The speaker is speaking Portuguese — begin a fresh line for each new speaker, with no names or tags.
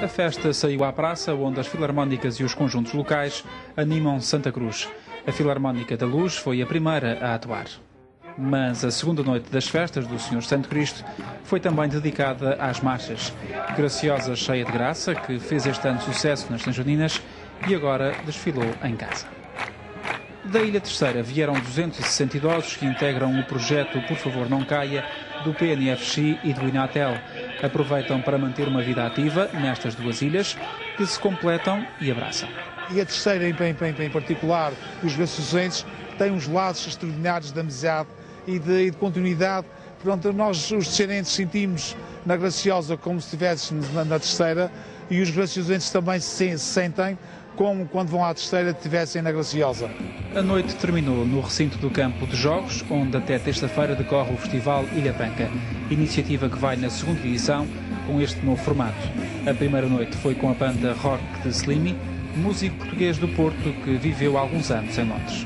A festa saiu à praça, onde as filarmónicas e os conjuntos locais animam Santa Cruz. A Filarmónica da Luz foi a primeira a atuar. Mas a segunda noite das festas do Senhor Santo Cristo foi também dedicada às marchas. Graciosa cheia de graça, que fez este ano sucesso nas Sanjoninas e agora desfilou em casa. Da Ilha Terceira vieram 260 idosos que integram o projeto Por Favor Não Caia, do PNFX e do Inatel. Aproveitam para manter uma vida ativa nestas duas ilhas, que se completam e abraçam.
E a terceira, em, em, em particular, os Graciosenses, têm uns laços extraordinários de amizade e de, e de continuidade. Portanto, nós, os descendentes, sentimos na Graciosa como se estivéssemos na, na terceira e os Graciosenses também se sentem como quando vão à terceira estivessem na Graciosa.
A noite terminou no recinto do campo de jogos, onde até terça-feira decorre o Festival Ilha Branca, iniciativa que vai na segunda edição com este novo formato. A primeira noite foi com a banda rock de Slimy, músico português do Porto que viveu alguns anos em Londres.